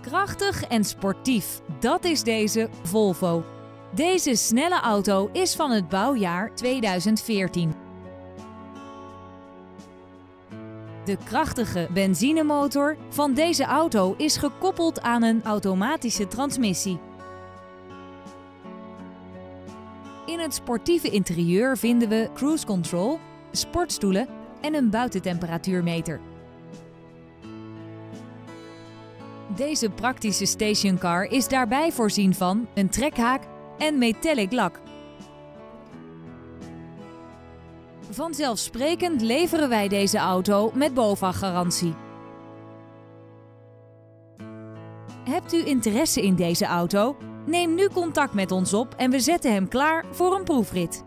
Krachtig en sportief, dat is deze Volvo. Deze snelle auto is van het bouwjaar 2014. De krachtige benzinemotor van deze auto is gekoppeld aan een automatische transmissie. In het sportieve interieur vinden we cruise control, sportstoelen en een buitentemperatuurmeter. Deze praktische stationcar is daarbij voorzien van een trekhaak en metallic lak. Vanzelfsprekend leveren wij deze auto met BOVAG-garantie. Hebt u interesse in deze auto? Neem nu contact met ons op en we zetten hem klaar voor een proefrit.